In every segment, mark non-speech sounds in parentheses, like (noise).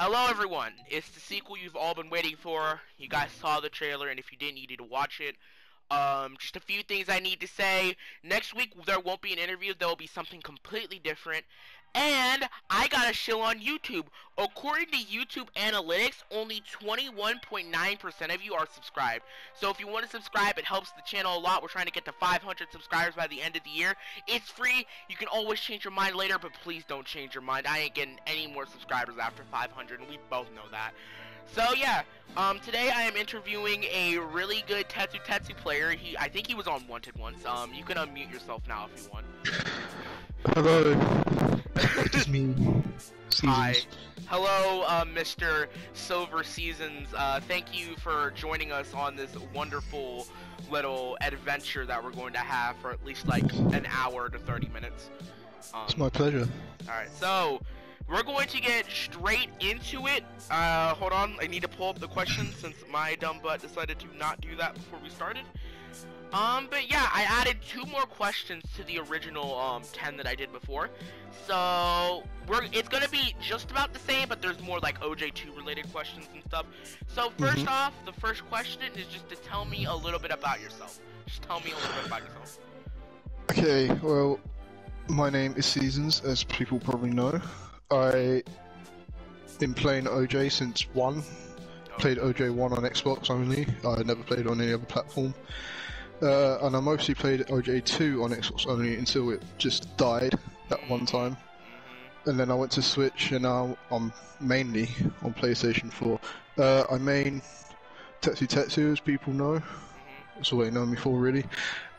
Hello everyone, it's the sequel you've all been waiting for. You guys saw the trailer, and if you didn't, you need to watch it. Um, just a few things I need to say. Next week there won't be an interview, there will be something completely different. And I got a show on YouTube. According to YouTube analytics, only 21.9% of you are subscribed. So if you want to subscribe, it helps the channel a lot. We're trying to get to 500 subscribers by the end of the year. It's free. You can always change your mind later, but please don't change your mind. I ain't getting any more subscribers after 500, and we both know that. So yeah, um, today I am interviewing a really good Tetsu Tetsu player. He, I think he was on Wanted once. Um, you can unmute yourself now if you want. Hello. Me. Seasons. Hi. Hello, uh, Mr. Silver Seasons. Uh, thank you for joining us on this wonderful little adventure that we're going to have for at least like an hour to 30 minutes. Um, It's my pleasure. Alright, so we're going to get straight into it. Uh, hold on, I need to pull up the questions since my dumb butt decided to not do that before we started. Um, but yeah, I added two more questions to the original um 10 that I did before. So we're it's gonna be just about the same, but there's more like OJ2 related questions and stuff. So 1st Mhm. off, the first question is just to tell me a little bit about yourself. Just tell me a little bit about yourself. Okay, well, my name is Seasons, as people probably know. I been playing OJ since one. Played OJ one on Xbox only. I never played on any other platform. Uh, and I mostly played OJ two on Xbox only until it just died that one time. Mhm. And then I went to Switch, and now I'm mainly on PlayStation 4. Uh, I main Tetsu Tetsu, as people know. Mhm. That's all they know me for, really.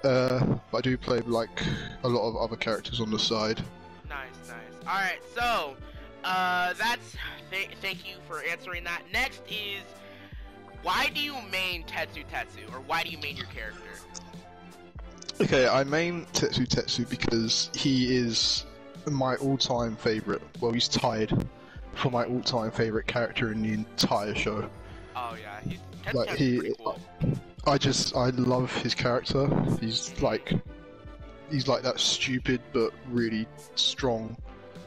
Uh, but I do play like a lot of other characters on the side. Nice, nice. All right, so uh, that's th- thank you for answering that. Next is why do you main Tetsu Tetsu, or why do you main your character? Okay, I main Tetsu Tetsu because he is my all-time favorite. Well, he's tied for my all-time favorite character in the entire show. Oh yeah, he's Tetsu Like, he- cool. I just I love his character. He's like he's like that stupid but really strong,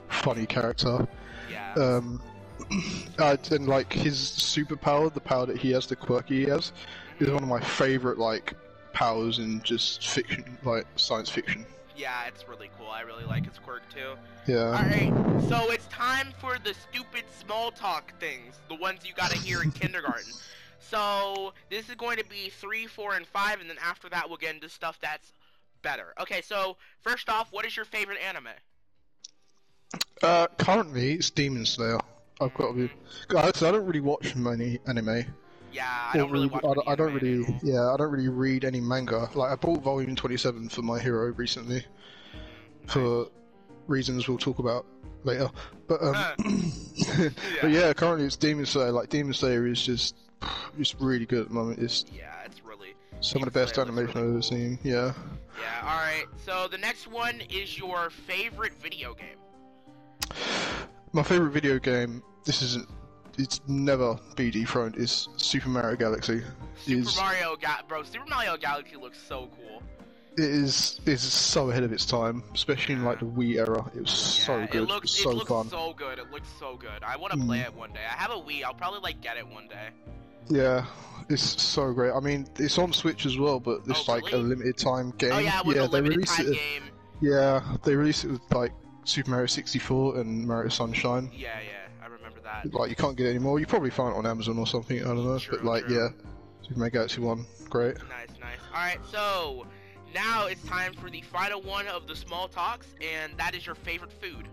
funny character. Yeah. Um, (clears throat) and like his superpower, the power that he has, the quirk he has, is one of my favorite like powers in just fiction, like science fiction. yeah, it's really cool. I really like his quirk too. Yeah. All right, so it's time for the stupid small talk things, the ones you gotta hear in (laughs) kindergarten. So this is going to be three, four, and five, and then after that we'll get into stuff that's better. Okay, so first off, what is your favorite anime? Uh, currently, it's Demon Slayer. I've got to be. Guys, I don't really watch many anime. Yeah, I don't really. I, don't- I don't really. all. Yeah, I don't really read any manga. Like I bought Volume Twenty Seven for My Hero recently, for reasons we'll talk about later. But um, Uh, (clears throat) but yeah, currently it's Demon Slayer. Like Demon Slayer is just, it's really good at the moment. It's Yeah, it's really. some of the best Slayer animation really I've ever seen. Yeah. Yeah, alright. So the next one is your favorite video game. My favorite video game. This isn't. It's never be dethroned. Is Super Mario Galaxy. Super Is Mario Ga- bro, Super Mario Galaxy looks so cool. it is is so ahead of its time, especially in like the Wii era. It was so good. It looks, so it fun. so good. It looks so good. I want to play Mm. it one day. I have a Wii. I'll probably like get it one day. Yeah, it's so great. I mean, it's on Switch as well, but it's Oh, like a limited time game. Oh yeah, it a they limited released time it. game. Yeah, they released it with like Super Mario 64 and Mario Sunshine. Yeah, yeah, that. Like you can't get it anymore. You probably find it on Amazon or something. I don't know, True, but like true. yeah, Super Mario Galaxy One, great. Nice, nice. All right, so now it's time for the final one of the small talks, and that is your favorite food.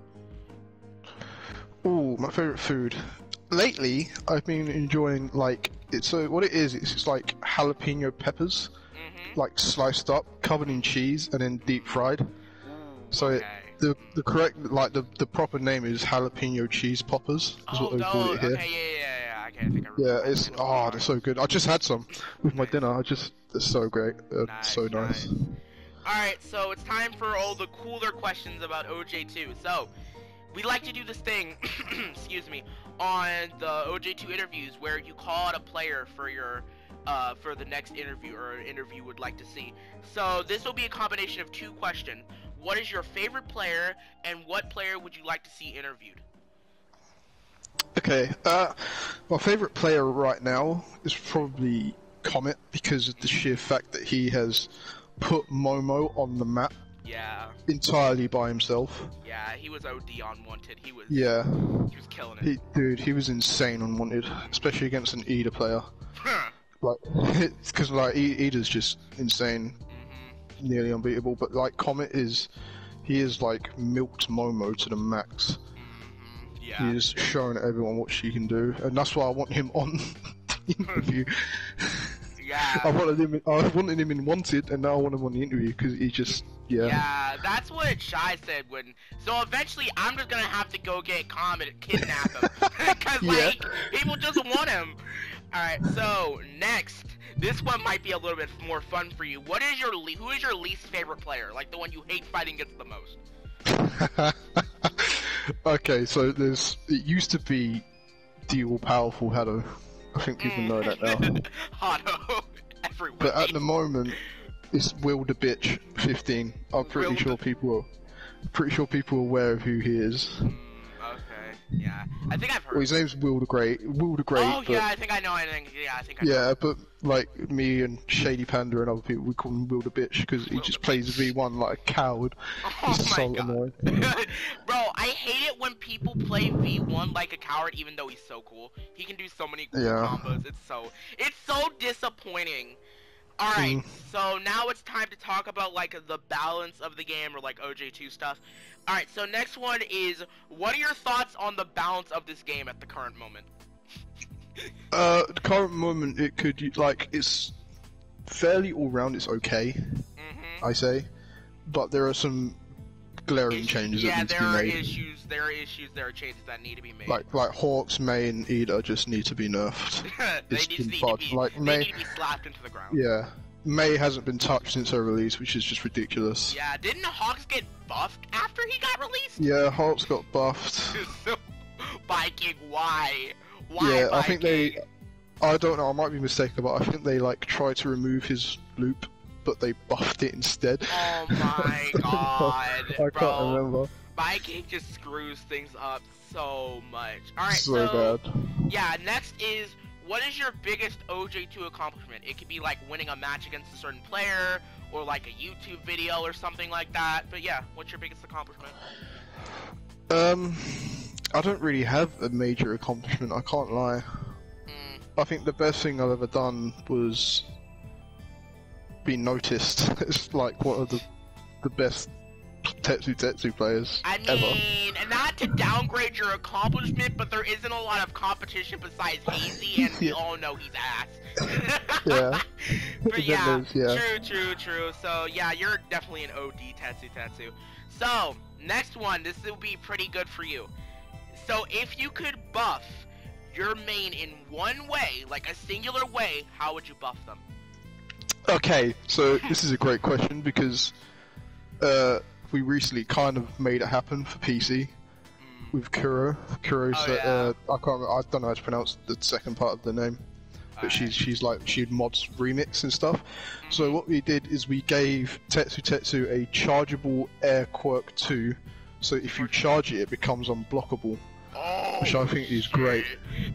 Ooh, my favorite food. Lately, I've been enjoying like it's so what it is. It's just like jalapeno peppers, Mm-hmm. like sliced up, covered in cheese, and then deep fried. So it- okay. The the correct like the the proper name is jalapeno cheese poppers. Is oh, what they call it here. okay, yeah, yeah, yeah. Okay, I think I remember. Yeah, it's I know what oh, they're so good. I just had some with my dinner. I just they're so great. They're Nice, so nice. nice. Alright, so it's time for all the cooler questions about OJ2. So, we like to do this thing, (clears throat) excuse me, on the OJ2 interviews where you call out a player for your uh, for the next interview or an interview would like to see. So this will be a combination of two questions. What is your favorite player and what player would you like to see interviewed? Okay, uh, my favorite player right now is probably Comet because of the sheer fact that he has put Momo on the map Yeah, entirely by himself. yeah, he was OD on Wanted. He was, Yeah, he was killing it. he, dude, he was insane on Wanted, especially against an Ida player. (laughs) Like, (laughs) because like Ida's just insane, nearly unbeatable. But like Comet is, he is like milked Momo to the max. hmm He Yeah. is showing everyone what she can do, and that's why I want him on (laughs) the interview. Yeah. (laughs) I wanted him. In, I wanted him in Wanted, and now I want him on the interview because he just, yeah. Yeah, that's what Shy said when. So eventually, I'm just gonna have to go get Comet, kidnap him, (laughs) cause Yeah. like people just want him. All right, so next, this one might be a little bit more fun for you. What is your le- who is your least favorite player? Like the one you hate fighting against the most? (laughs) okay, so there's. It used to be the all powerful Hado. I think people know that now. Mm. (laughs) Hado, everyone. But at the moment, it's Will the Bitch 15. I'm pretty Will sure the- people are. Pretty sure people are aware of who he is. Mm. Yeah, I think I've heard. Well, his name's Will the Great. Will the Great. oh but, yeah, I think I know. I think yeah, I think I know. Yeah, but like me and Shady Panda and other people, we call him Will the Bitch because he Will just plays V1 like a coward. (laughs) Oh He's my so god. annoying. (laughs) Bro, I hate it when people play V1 like a coward even though he's so cool. He can do so many cool Yeah. combos. It's so it's so disappointing. Alright, Mm. so now it's time to talk about like the balance of the game or like OJ2 stuff. Alright, so next one is what are your thoughts on the balance of this game at the current moment? (laughs) Uh, the current moment, it could like it's fairly all round. It's okay, Mm-hmm. I say, but there are some glaring changes yeah, that need to there are issues. There are issues. There are changes that need to be made. Like like Hawks, May, and Eda just need to be nerfed. (laughs) they it's need, to, need to be, Like, they May- need to be slapped into the ground. Yeah, May hasn't been touched since her release, which is just ridiculous. Yeah, didn't Hawks get buffed after he got released? Yeah, Hawks got buffed. (laughs) so, Byking, why? Why yeah, I think they. I don't know. I might be mistaken, but I think they like tried to remove his loop, but they buffed it instead. Oh my (laughs) god, I can't bro. remember. Byking just screws things up so much. Alright, so, so, bad. yeah, next is what is your biggest OJ2 accomplishment? It could be like winning a match against a certain player, or like a YouTube video or something like that. But yeah, what's your biggest accomplishment? Um, I don't really have a major accomplishment. I can't lie. Mm, I think the best thing I've ever done was be noticed (laughs) as like one of the the best Tetsu Tetsu players I ever. mean, and not to downgrade your accomplishment, but there isn't a lot of competition besides Hazy, (laughs) and we Yeah. Oh, all know he's ass. (laughs) Yeah. but yeah, there's- yeah. true, true, true. So yeah, you're definitely an OD Tetsu Tetsu. So next one, this will be pretty good for you. So if you could buff your main in one way, like a singular way, how would you buff them? Okay, so this is a great question because uh, we recently kind of made it happen for PC Mm, with Kuro. Kuro, Oh, so, yeah. uh, I can't. remember- I don't know how to pronounce the second part of the name, but alright. she's she's like she mods remix and stuff. Mm-hmm. So what we did is we gave Tetsu Tetsu a chargeable air quirk 2. So if you charge it, it becomes unblockable. Oh, which I think is great.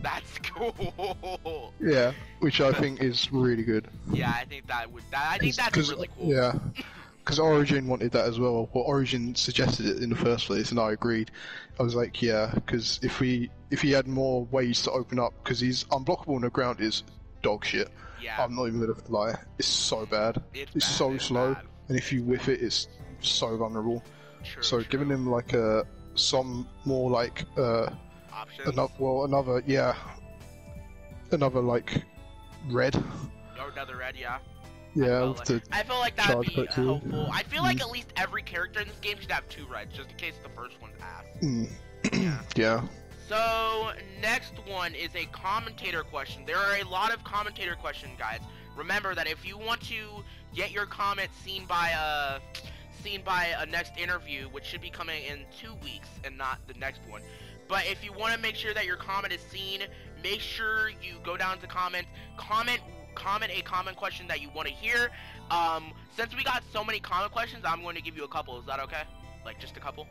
That's cool. Yeah, which I think is really good. Yeah, I think that would. That, I think that's really cool. Yeah, because Origin wanted that as well. Well, Origin suggested it in the first place, and I agreed. I was like, yeah, because if we if he had more ways to open up, because he's unblockable on the ground is dog shit. Yeah, I'm not even gonna lie, it's so bad, it's, it's bad, so it's slow. bad. and if you whiff it, it's so vulnerable. True, so true. giving him like a some more like uh options. another well another yeah another like red Or another red, yeah. yeah felt with like- I feel like that would be put too. helpful. I feel like Mm. at least every character in this game should have two reds, just in case the first one's ass. mm, Yeah. (clears throat) yeah So next one is a commentator question. There are a lot of commentator questions, guys. Remember that if you want to get your comment seen by a seen by a next interview, which should be coming in two weeks and not the next one. But if you want to make sure that your comment is seen, make sure you go down to comments, comment comment a comment question that you want to hear. Um, since we got so many comment questions, I'm going to give you a couple. Is that okay? Like just a couple?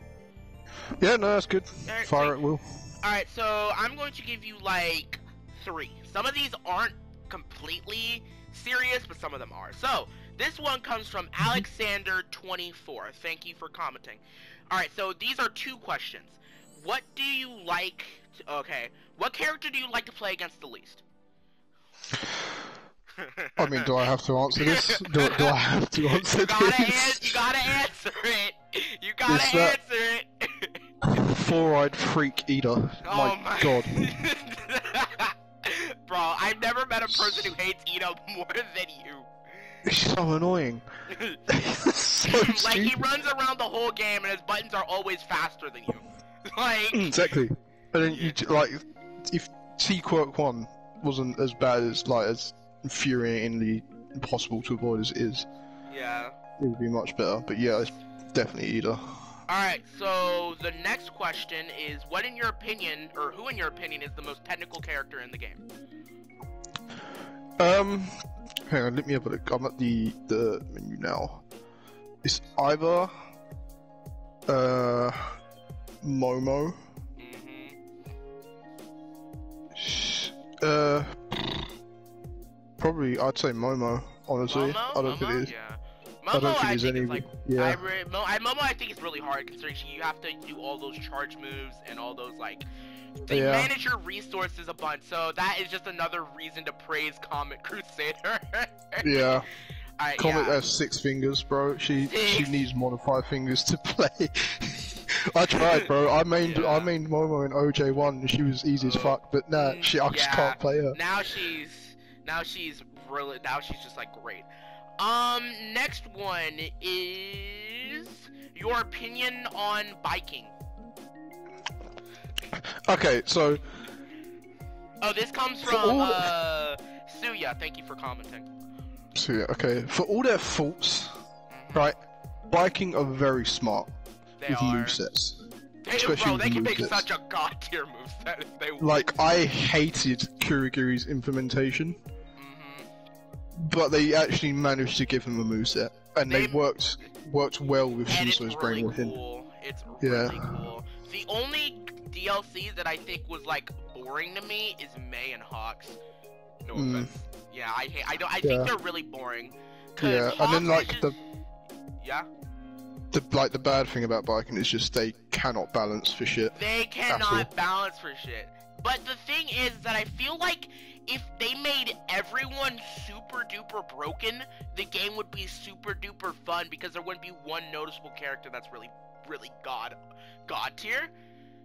yeah no that's good fire at will Alright, so I'm going to give you like three. Some of these aren't completely serious, but some of them are. So, this one comes from Alexander24. Thank you for commenting. Alright, so these are two questions. What do you like to, okay. What character do you like to play against the least? I mean, do I have to answer this? Do, do I have to (laughs) answer you gotta this? An- you gotta answer it. You gotta Is answer it. (laughs) Four-eyed freak eater. Oh my, god. (laughs) Bro, I've never met a person who hates Ida more than you. He's so annoying. (laughs) so like he runs around the whole game and his buttons are always faster than you. (laughs) Like Exactly. And then you like, if T Quirk One wasn't as bad as like as infuriatingly impossible to avoid as it is, Yeah. it would be much better. But yeah, it's definitely Ida. Alright, so the next question is what in your opinion or who in your opinion is the most technical character in the game? Um, hang on, let me have a look. I'm at the the menu now. It's either uh Momo, Mm-hmm. uh probably I'd say Momo. Honestly, Momo? I don't think Momo? it is. Yeah. I Momo, don't think I think any. it's like yeah, I re- Mo- I, Momo, I think it's really hard considering you have to do all those charge moves and all those like. They Yeah. manage your resources a bunch, so that is just another reason to praise Comet Crusader. (laughs) yeah. Alright, Comet yeah. has six fingers, bro. She she needs more than five fingers to (laughs) play. I tried, bro. I (laughs) mained Yeah. I mained Momo in OJ one, she was easy as fuck. But nah, Mm, she I just can't play her. Now she's now she's really now she's just like great. Um, next one is your opinion on Byking. Okay, so Oh, this comes from all- uh Suya. Thank you for commenting. so yeah, okay, for all their faults, Mhm. right? Byking are very smart They with are. movesets. They, especially bro, they can make movesets. such a god tier moveset if they. Like I hated Kurogiri's implementation. But they actually managed to give him a moveset, and they, They- worked worked well with Shinso's really brainwashing. cool. It's Yeah. cool. The only DLC that I think was like boring to me is May and Hawks. No Mm. offense. Yeah, I hate. I don't. I Yeah. think they're really boring. Yeah, and then, like, just- the- Yeah. The like the bad thing about Byking is just they cannot balance for shit. They cannot balance for shit. But the thing is that I feel like if they made everyone super duper broken, the game would be super duper fun because there wouldn't be one noticeable character that's really, really god, god tier.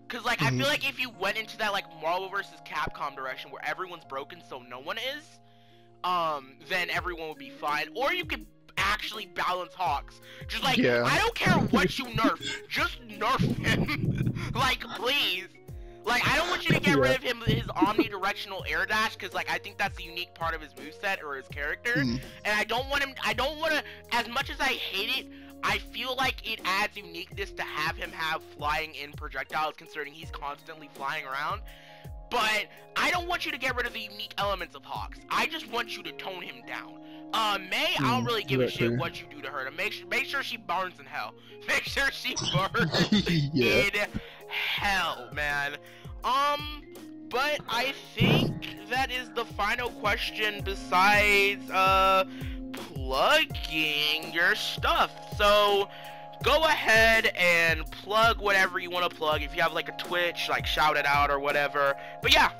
Cause like I Mhm. feel like if you went into that like Marvel versus Capcom direction where everyone's broken so no one is, um, then everyone would be fine. Or you could actually balance Hawks. Just like Yeah. I don't care what (laughs) you nerf, just nerf him. (laughs) like please. Like I don't want you to get rid of him his omnidirectional air dash because like I think that's the unique part of his moveset or his character. Mm. And I don't want him I don't wanna as much as I hate it, I feel like it adds uniqueness to have him have flying in projectiles considering he's constantly flying around. But I don't want you to get rid of the unique elements of Hawks. I just want you to tone him down. Uh, May, I don't Mm, really give a shit exactly. what you do to her. To make sure, make sure she burns in hell. (laughs) Make sure she (laughs) burns yeah. in hell, man. Um, but I think that is the final question. Besides, uh, plugging your stuff. So. Go ahead and plug whatever you want to plug. If you have like a Twitch, like shout it out or whatever. But yeah,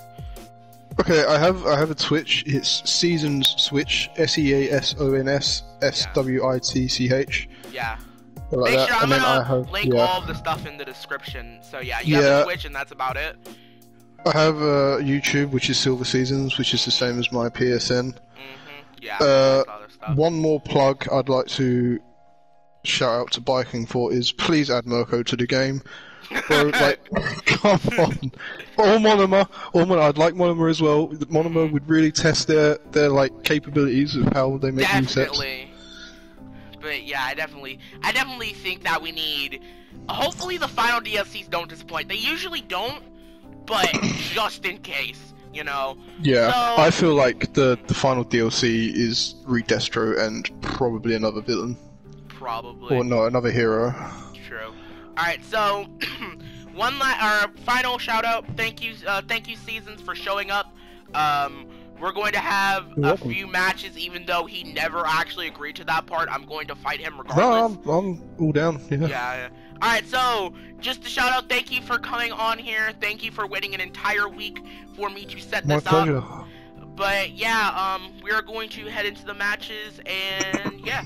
Okay, I have I have a Twitch. It's Seasons Switch. S E A S O N S S W I T C H. yeah. Like Make that. sure I'm and gonna have link yeah. all of the stuff in the description. So yeah, you have Yeah. a Twitch and that's about it. I have uh, YouTube, which is Silver Seasons, which is the same as my PSN. Mm-hmm. Yeah. Uh. One more plug I'd like to shout out to Byking for is please add Mirko to the game. Bro, (laughs) like, (laughs) come on. Or Monoma. Or Mon- I'd like Monoma as well. Monoma would really test their, their like capabilities of how they make new sets. But yeah, I definitely, I definitely think that we need. Hopefully, the final DLCs don't disappoint. They usually don't, but (coughs) just in case, you know. Yeah, So- I feel like the, the final DLC is Redestro and probably another villain. Probably. Or no, another hero. True. Alright, so (clears throat) one la- our final shout out. Thank you, uh, thank you, seasons for showing up. Um, we're going to have a few matches, even though he never actually agreed to that part. I'm going to fight him regardless. No. I'm, I'm all down. Yeah. yeah. yeah. All right, so just a shout out. Thank you for coming on here. Thank you for waiting an entire week for me to set My this up. But yeah, um, we are going to head into the matches, and yeah.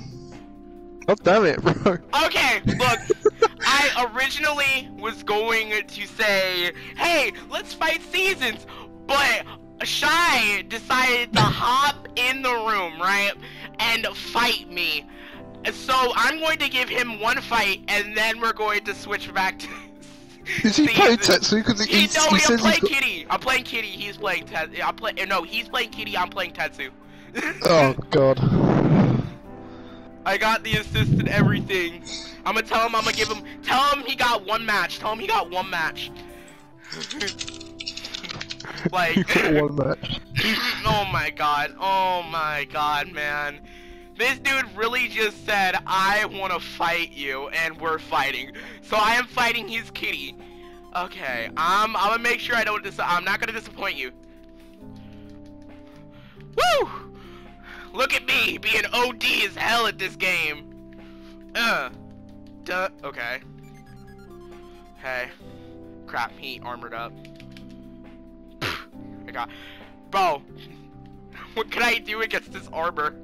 Oh damn it, (laughs) bro. Okay, look, I originally was going to say, hey, let's fight seasons, but Shy decided to hop in the room, right, and fight me. So I'm going to give him one fight, and then we're going to switch back to. (laughs) Is he playing. Tetsu? Because He, he, no, he I'm playing he's got... Kitty. I'm playing Kitty. He's playing Tetsu. I'm play. No, he's playing Kitty. I'm playing Tetsu. (laughs) Oh god. I got the assist and everything. I'm gonna tell him. I'm gonna give him. Tell him he got one match. Tell him he got one match. (laughs) like, (laughs) one match. (laughs) oh my god. Oh my god, man. This dude really just said, I want to fight you, and we're fighting. So I am fighting his kitty. Okay, I'm, I'm gonna make sure I don't dis- I'm not gonna disappoint you. Woo! Look at me, being OD as hell at this game. Uh. Duh. Okay. Hey. Crap, he armored up. Bro. (laughs) What can I do against this armor?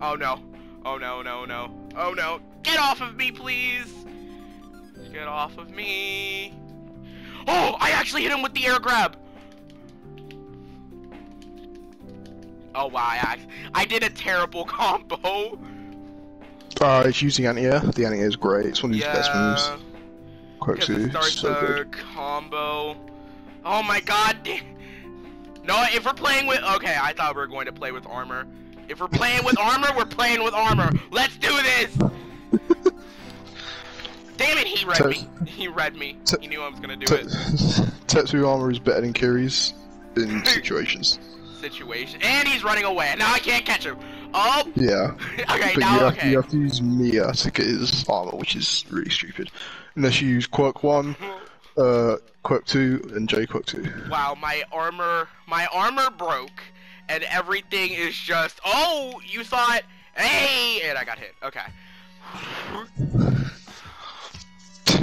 Oh no. Oh no, no, no. Oh no. Get off of me, please! Get off of me. Oh, I actually hit him with the air grab! Oh wow, I, I did a terrible (laughs) combo. Uh, it's using anti-air. The anti-air is great. It's one of his best moves. Yeah, it starts so a good. combo. Oh my god. No, if we're playing with okay, I thought we were going to play with armor. If we're playing with armor, we're playing with armor. Let's do this. Damn it, he read me. He read me. T- He knew I was gonna do Te- it. (laughs) Tetsu armor is better than Kiri's in (laughs) situations. Situation, and he's running away. Now I can't catch him. Oh, Yeah, (laughs) okay, but now you, have, okay. you have to use Mia to get his armor, which is really stupid. Unless you use Quirk 1, uh, Quirk 2, and J Quirk 2. Wow, my armor, my armor broke, and everything is just. Oh, you thought, hey, and I got hit. Okay.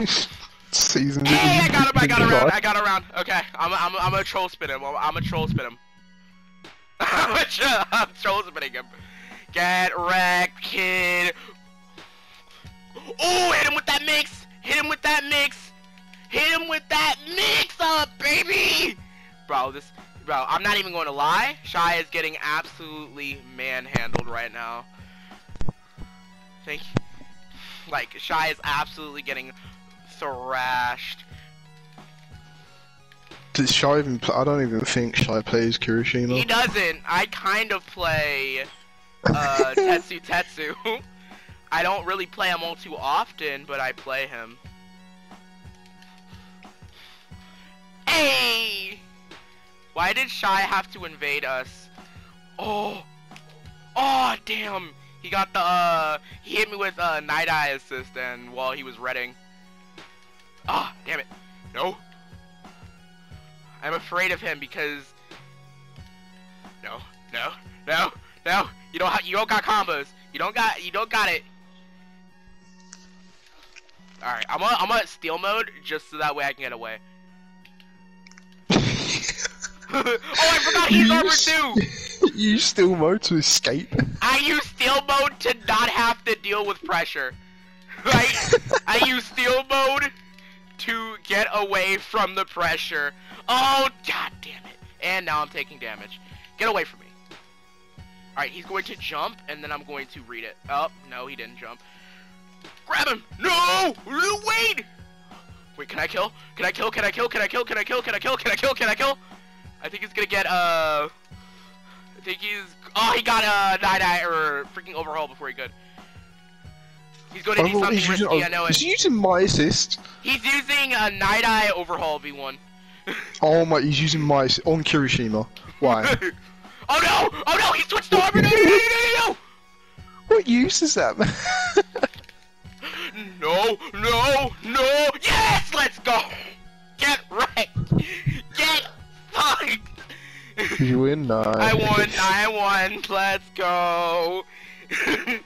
(laughs) Season. Hey, I got him! I got around! I got around! Okay, I'm I'm I'm gonna troll spin him. I'm, gonna troll spin him. (laughs) I'm gonna tro- I'm troll spinning him. Get wrecked, kid. Oh, hit him with that mix! Hit him with that mix! Hit him with that mix up, baby! Bro, this, bro, I'm not even going to lie. Shy is getting absolutely manhandled right now. Thank you. Like, Shy is absolutely getting thrashed. Does Shy even? Pl- I don't even think Shy plays Kirishima. He doesn't. I kind of play uh, (laughs) Tetsu Tetsu. I don't really play him all too often, but I play him. Hey! Why did Shy have to invade us? Oh! Oh, damn! He got the, uh, he hit me with uh, Night Eye assist and while he was reading. Ah, damn it. No. I'm afraid of him because no, no, no, no. You don't. You don't got combos. You don't got. You don't got it. All right, I'm gonna. I'm gonna steal mode just so that way I can get away. (laughs) oh, I forgot he's You armor s- too. use (laughs) still mode to escape. I use steel mode to not have to deal with pressure. (laughs) Right? I use steel mode to get away from the pressure. Oh, god damn it. And now I'm taking damage. Get away from me. Alright, he's going to jump, and then I'm going to read it. Oh, no, he didn't jump. Grab him! No! Wait! Wait, can I kill? Can I kill? Can I kill? Can I kill? Can I kill? Can I kill? Can I kill? Can I kill? I think he's gonna get, uh... I think he's... Oh, he got a Night Eye, or freaking Overhaul before he could. He's going to do Oh, something he's risky, using, I know it. using my assist. He's using a Night Eye Overhaul V1. Oh my, he's using my assist on Kirishima. Why? (laughs) oh no! Oh no! He switched to armor! No, no, no, no, no, what use is that, man? (laughs) no! No! Did you win? No. I (laughs) won. I won. Let's go. (laughs)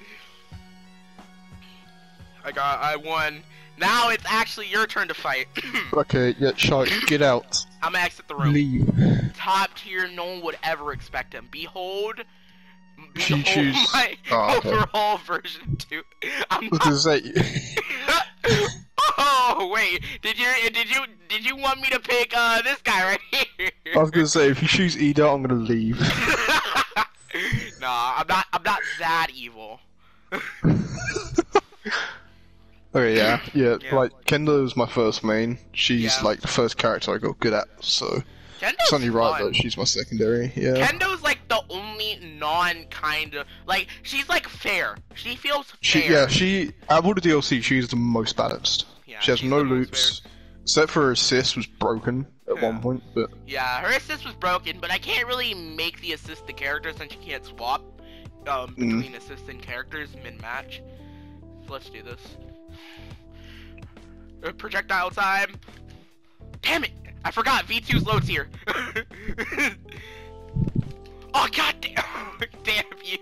I got. I won. Now it's actually your turn to fight. (clears throat) okay, yeah, Shark, get out. I'm gonna exit the room. Leave. Top tier, no one would ever expect him. Behold. She Behold choose- (laughs) my Oh, okay. overall version 2. I'm What not does that? oh wait, did you did you did you want me to pick uh this guy right here? I was gonna say if you choose Ida, I'm gonna leave. (laughs) nah, I'm not I'm not that evil. (laughs) Okay, yeah, yeah. Yeah. Like Kendo is my first main. She's Yeah. like the first character I got good at, so Kendo's it's only right that she's my secondary. Yeah. Kendo's like the only non kind of like she's like fair. She feels fair. She, yeah, she out of all the DLC, she's the most balanced. Yeah, she has no loops, except for her assist was broken at Yeah. one point. But Yeah, her assist was broken, but I can't really make the assist the character since you can't swap um, Mhm. between assist and characters mid match. So let's do this. Uh, projectile time. Damn it! I forgot V2's loads here. (laughs) oh god damn! (laughs) damn you!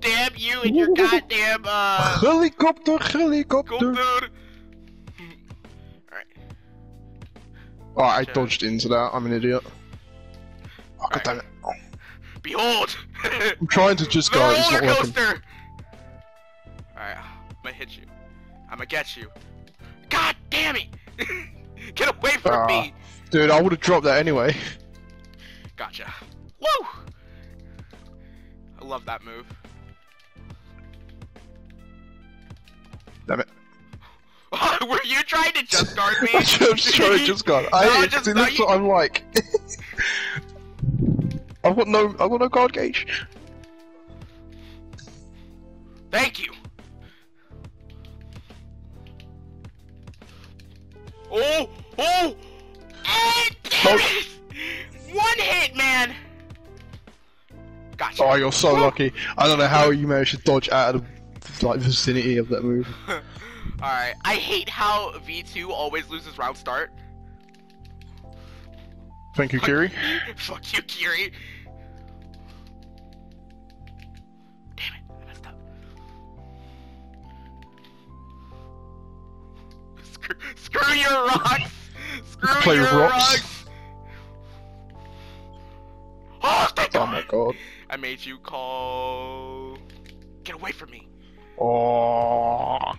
Damn you and your (laughs) goddamn uh. helicopter, helicopter. Go Oh, I dodged into that. I'm an idiot. Oh, God damn it. Oh, Behold! (laughs) I'm trying to just go. It's not working. coaster! Alright, I'm gonna hit you. I'm gonna get you. God damn it! (laughs) Get away from Ah. me! Dude, I would have dropped that anyway. Gotcha. Woo! I love that move. Damn it. (laughs) Were you trying to just guard me? (laughs) I just trying to just got. I, No, just- see, no, that's you- what I'm like. (laughs) I've got no, I've got no guard gauge. Thank you. Oh! Oh! And Oh. One hit, man! Gotcha. Oh, you're so lucky. I don't know how you managed to dodge out of the like vicinity of that move. Alright, I hate how V2 always loses round start. Thank you, Kiri. (laughs) Fuck you, Kiri. Damn it, I messed up. Screw, screw your rocks! Screw Play your with rocks. Oh, thank Oh my god. I made you call. Get away from me. Oh.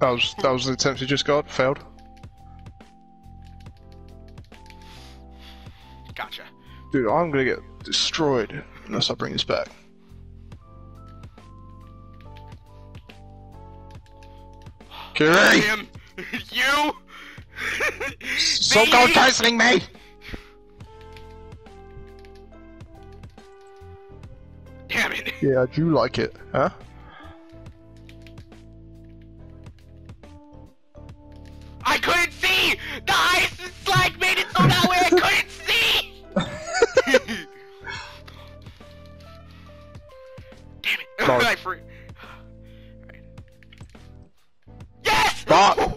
That was that was the attempt to just got. failed. Gotcha. Dude, I'm gonna get destroyed unless I bring this back. Kiri! Him. (laughs) you. (laughs) Stop Me? guard me! Damn it. Yeah, I do like it, huh? I couldn't see! The ice and slag made it so that way I couldn't see! (laughs) Damn it. Sorry. (laughs) I free. Yes! Fuck. (laughs)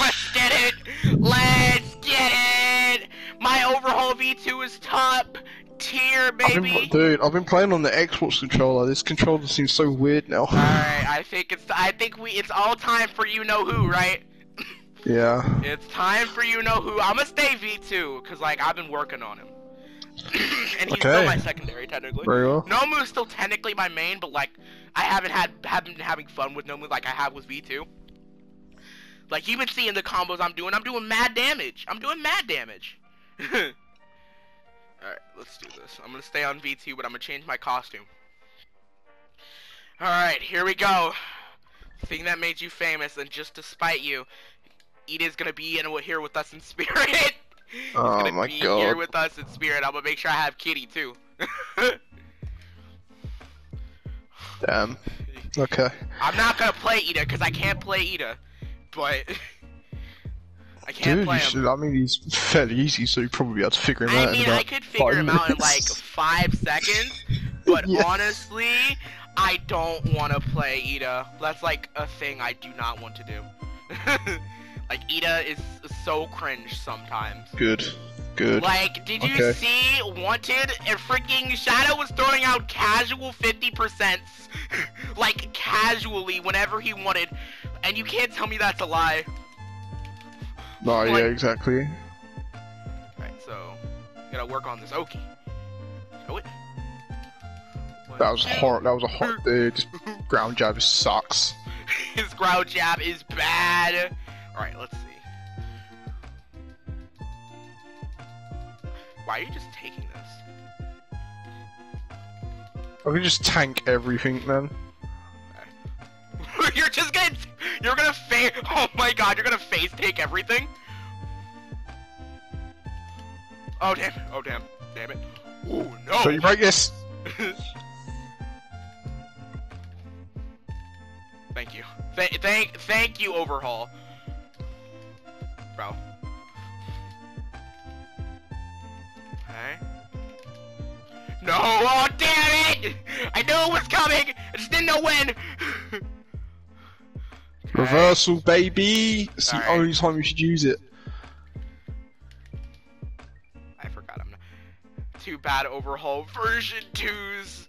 Let's get it! Let's get it! My overhaul V2 is top tier, I've been, baby! dude, I've been playing on the Xbox controller. This controller seems so weird now. Alright, I think it's I think we it's all time for you know who, right? Yeah. It's time for you know who. I'ma stay V2, cause like I've been working on him. (clears throat) and he's still my secondary technically. Very well. Nomu's still technically my main, but like I haven't had haven't been having fun with Nomu like I have with V2. Like you've been seeing the combos I'm doing. I'm doing mad damage. I'm doing mad damage. (laughs) Alright, let's do this. I'm gonna stay on V2, but I'm gonna change my costume. Alright, here we go. Thing that made you famous, and just to spite you, Ida's gonna be in here with us in spirit. (laughs) Oh my be God. here with us in spirit. I'm gonna make sure I have Kitty too. (laughs) Damn. Okay. I'm not gonna play Ida because I can't play Ida, but (laughs) I can't Dude, play him. should, I mean, he's fairly easy, so you probably be able to figure him I out in mean, I could figure him out in like five seconds, but Yeah. honestly, I don't want to play Ida. That's like a thing I do not want to do. Like Ida is so cringe sometimes. Good. Good. Like, did you Okay. see Wanted? And freaking Shadow was throwing out casual 50%, (laughs) like casually whenever he wanted, and you can't tell me that's a lie. No, yeah, exactly. Alright, so, gotta work on this. Okay. Show it. That was hard. That was a hard. Uh, just ground jab sucks. (laughs) His ground jab is bad. Alright, let's see. Why are you just taking this? Oh, I can just tank everything, man. (laughs) you're just gonna, you're gonna face. Oh my god, you're gonna face take everything. Oh damn! Oh damn! Damn it! Ooh no! So you break this. (laughs) thank you. Th- thank, thank you, Overhaul. Bro. Okay. No! Oh damn it! I knew it was coming. I just didn't know when. (sighs) Reversal, baby. It's the Alright. only time you should use it. I forgot. I'm not. Too bad. Overhaul version 2's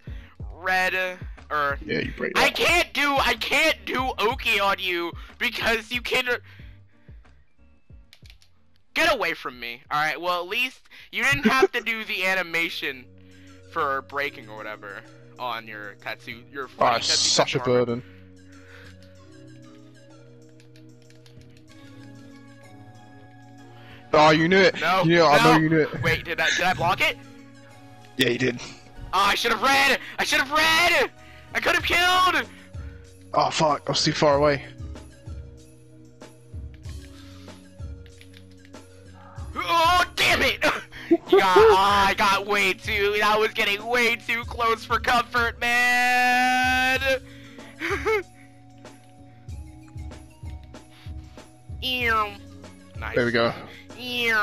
red uh, or Yeah, you break I can't do I can't do Oki on you because you can Get away from me. Alright, well at least you didn't have to do the animation for breaking or whatever on your tattoo your Ah, funny it's tattoo such a armor. burden. Oh, you knew it. No, You knew it. I know no. you knew it. Wait, did I did I block it? Yeah, you did. Oh I should have read! I should have read! I could have killed! Oh fuck! I was too far away. It! God, I got way too. I was getting way too close for comfort, man. (laughs) Ew. Nice. There we go. Ew.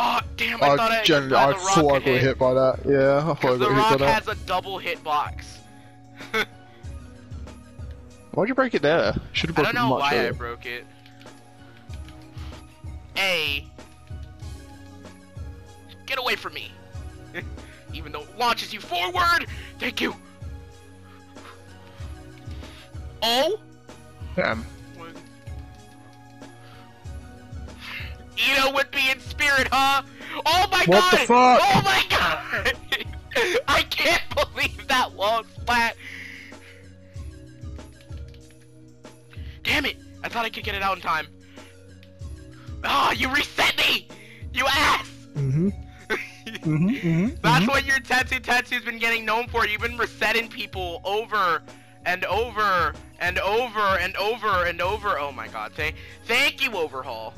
Oh damn! I, I, thought I, generally, thought I the rock thought I got hit. hit by that. Yeah, I thought I the got rock hit by that. has a double hitbox. (laughs) Why'd you break it there? Should have I broken don't know much why I broke it. A. Get away from me. (laughs) Even though it launches you forward. Thank you. Oh. Damn. Ida would be in spirit, huh? Oh my What god! the fuck? Oh my god! (laughs) I can't believe that long flat! Damn it! I thought I could get it out in time. Ah, you reset me! You ass! Mm-hmm. Mm-hmm. Mm-hmm. (laughs) That's what your Tetsu Tetsu's been getting known for. You've been resetting people over and over and over and over and over. Oh my god. Thank thank you, Overhaul.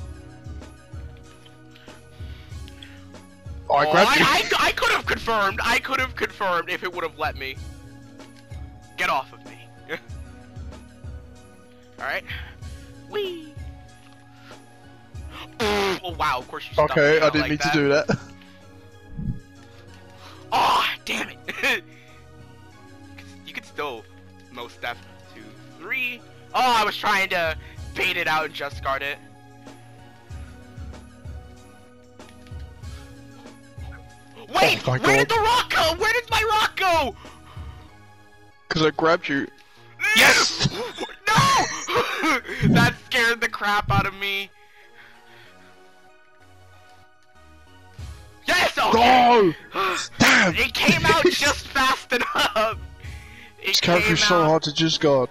Oh, I Oh, grabbed you. I, I, I could have confirmed. I could have confirmed if it would have let me. Get off of me. (laughs) Alright. Wee. Oh wow, of course you Okay, I didn't like mean that. to do that. (laughs) Oh, damn it! (laughs) you could still most step two, three. Oh, I was trying to bait it out and just guard it. Oh Wait, Oh where did the rock go? Where did my rock go? Because I grabbed you. Yes! (laughs) no! that scared the crap out of me. Yes! Okay! No! (sighs) Damn! It came out (laughs) just fast enough. It This character came is so hard to just guard.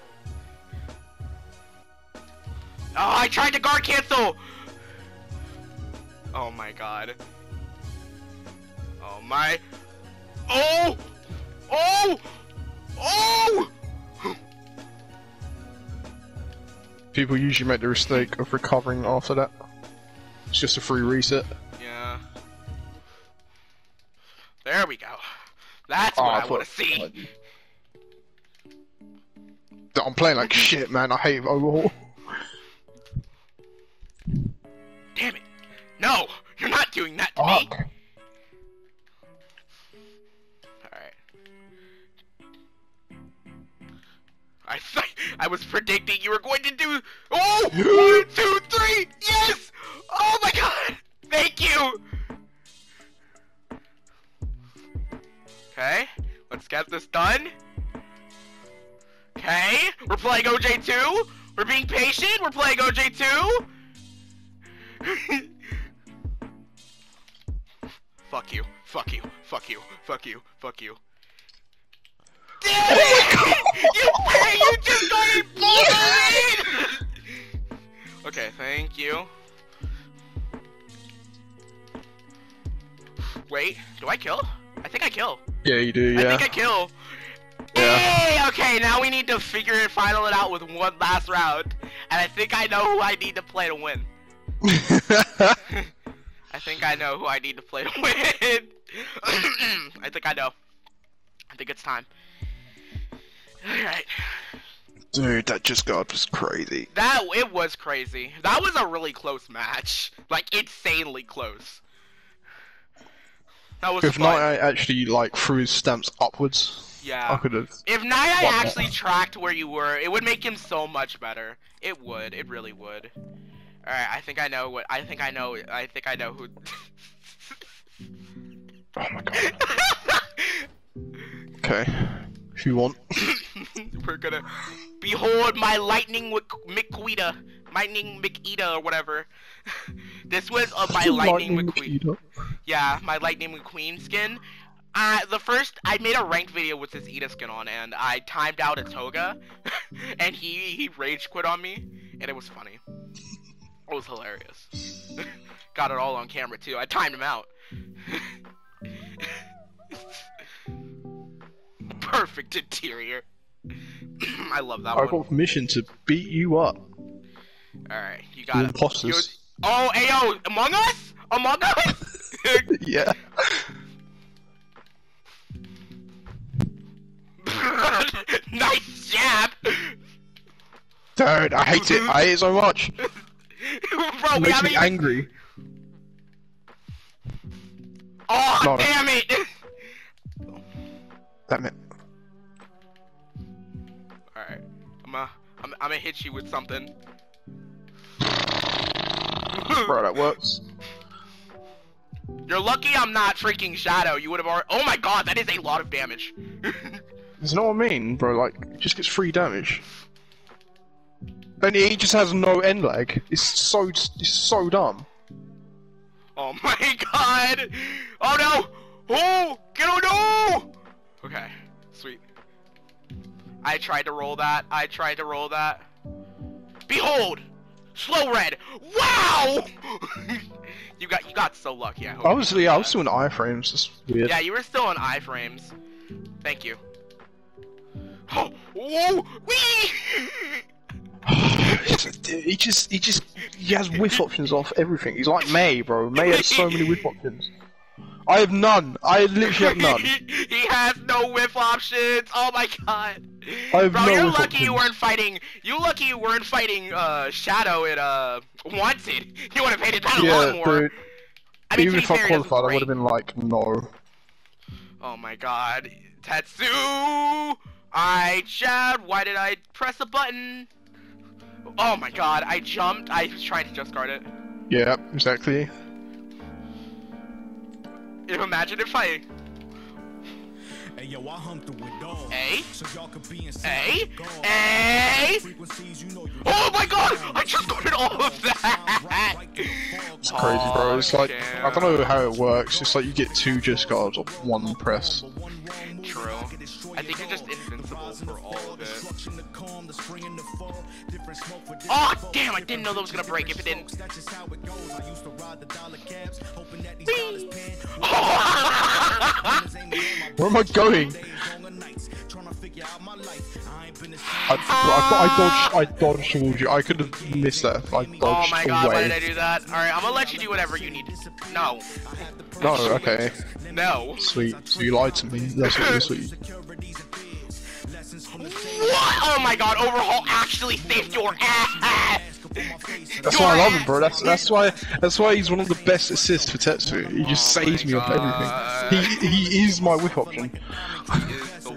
Oh, I tried to guard cancel. Oh my god. Oh my. Oh! Oh! Oh! People usually make the mistake of recovering after that. It's just a free reset. That's oh, what I, I want to see. I'm playing like (laughs) shit, man. I hate overhaul. Damn it! No, you're not doing that to Fuck. me. I thought I was predicting you were going to do. Oh, one, two, three. Yes! Oh my God! Thank you. Okay, let's get this done. Okay, we're playing OJ2. We're being patient. We're playing OJ2. (laughs) fuck you. Fuck you. Fuck you. Fuck you. Fuck you. Damn it! (laughs) you, you just got it (laughs) Okay, thank you. Wait, do I kill? I think I kill. Yeah, you do. Yeah. I think I kill. Yeah. Hey, okay, now we need to figure it, final it out with one last round. And I think I know who I need to play to win. (laughs) I think I know who I need to play to win. (clears throat) I think I know. I think it's time. Alright. Dude, that just got was crazy. That, it was crazy. That was a really close match. Like, insanely close. That was If. Night actually like threw his stamps upwards, Yeah. I could have. If What? actually tracked where you were, it would make him so much better. It would. It really would. All right. I think I know what. I think I know. I think I know who. Oh my god. Okay. If you want. We're gonna behold my lightning with McQuita, lightning McEata or whatever. (laughs) this was uh, my (laughs) lightning, McQueen. McQueen. Yeah, my Lightning McQueen skin. Uh, the first, I made a ranked video with this Ida skin on, and I timed out a toga, (laughs) and he he rage quit on me, and it was funny. It was hilarious. Got it all on camera too. I timed him out. Perfect interior. (clears throat) I love that I one. got permission to beat you up. All right, you got it. imposters. Oh, ayo, Among Us? Among Us? (laughs) yeah. (laughs) nice jab! Dude, I hate it. I hate it so much. (laughs) Bro, It we makes me even... angry. Oh, damn it! Damn it. Alright, I'm gonna, I'm, I'm gonna hit you with something. Bro, that works. You're lucky I'm not freaking Shadow. You would have already. Oh my god, that is a lot of damage. (laughs) You know what I mean, bro? Like, it just gets free damage. And he just has no end leg. It's so, it's so dumb. oh (laughs) my god! Oh no! Oh! Get oh no! Okay, sweet. I tried to roll that. I tried to roll that. Behold! Slow red! Wow! (laughs) you got you got so lucky. I hope. I was, yeah, I was doing iframes. That's weird. Yeah, you were still on iframes. Thank you. (gasps) Oh, whoa, wee! he just, he just, he has whiff options off everything. He's like Mei, bro. Mei has so many whiff options. I have none. I literally have none. (laughs) he has no whiff options. Oh my god. I have Bro, no you're lucky you weren't fighting. You lucky you weren't fighting uh Shadow at uh Wanted. (laughs) You would have hated that a lot more. dude. I mean, Even if I fair, he doesn't qualified, I would have been like, no. Oh my god. Tetsu! I jabbed. Why did I press a button? Oh my god, I jumped. I was trying to just guard it. Yeah, exactly. Imagine if I. Hey, yo, I hung through it all. Hey? So y'all could be inside Hey? the guard. Hey? Frequencies, you know Oh my god! I just guarded all of that! It's crazy, bro. It's like, I don't know how it works. It's like you get two just guards off one press. True. I think you're just invincible for all of it. Oh, damn, I didn't know that was gonna break if it didn't. That's just how it goes. I used to ride the dollar cabs, hoping that these Whee! dollars pan. Where am I going? (laughs) I ain't been I, I, I dodged, I dodged towards you. I could have missed that I dodged Oh my god, why did I do that? Alright, I'm gonna let you do whatever you need. No. No, okay. No. Sweet. So you lied to me. That's what you're sweet. What? Oh my god, Overhaul actually saved your ass! That's why I love him, bro. That's that's why that's why he's one of the best assists for Tetsu. He just Oh saves my me off everything. He he is my whip option.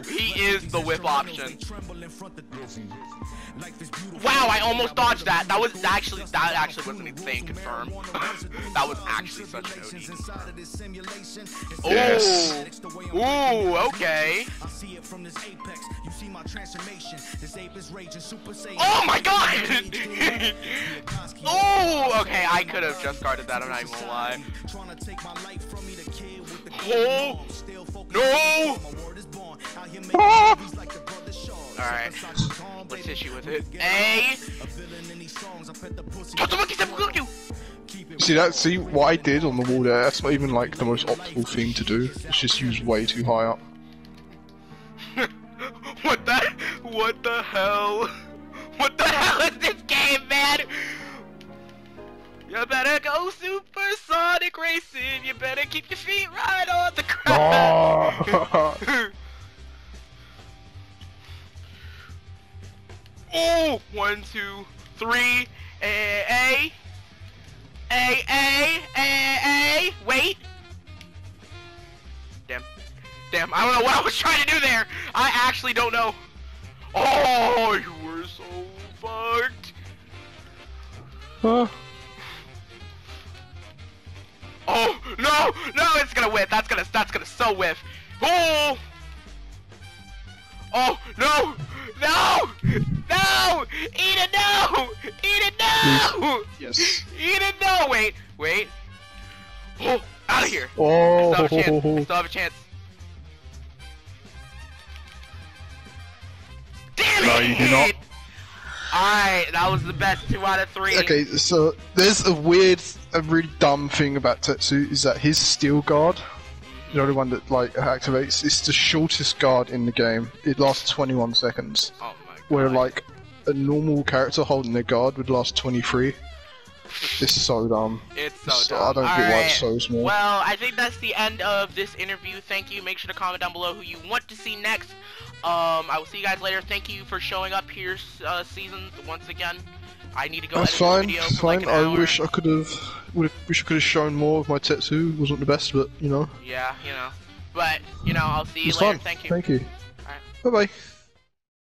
He is the whip option. Wow, I almost dodged that. That was actually that actually wasn't insane confirm. (laughs) that was actually such an OD. Yes. Ooh, ooh, okay. Oh my god! (laughs) Ooh, okay, I could have just guarded that, I'm not even gonna lie. Oh, no! (laughs) Alright, let's hit you with it. A! What the fuck is that fuck you? See that? See what I did on the wall there? That's not even like the most optimal thing to do. It's just used way too high up. (laughs) what the? What the hell? (laughs) What the hell is this game, man? You better go supersonic racing. You better keep your feet right on the (laughs) ground. Oh. one, two, three. A, A, A, A, A, A. Wait. Damn. Damn, I don't know what I was trying to do there. I actually don't know. Oh, you were so fucked. Huh? Oh no, no, it's gonna whiff. That's gonna, that's gonna so whiff. Oh, oh no, no, no, Eden, no, Eden, no, Yes. Eden, no. Wait, wait. Oh, out of here. Oh. I still have a chance. I still have a chance. Damn No, it! you do not. Alright, that was the best two out of three. Okay, so there's a weird, a really dumb thing about Tetsu is that his steel guard, the only one that like activates, it's the shortest guard in the game. It lasts 21 seconds, Oh my god. where like a normal character holding their guard would last 23. It's so dumb. It's so So- dumb. I don't get why it's so small. Well, I think that's the end of this interview. Thank you. Make sure to comment down below who you want to see next. Um, I will see you guys later. Thank you for showing up here, uh, season once again. I need to go That's fine. video That's for like fine. I hour. wish I could have. Wish I could have shown more of my Tetsu. Wasn't the best, but you know, Yeah, you know. But you know, I'll see you it's later. fun. Thank you. Thank you. Alright. Bye bye.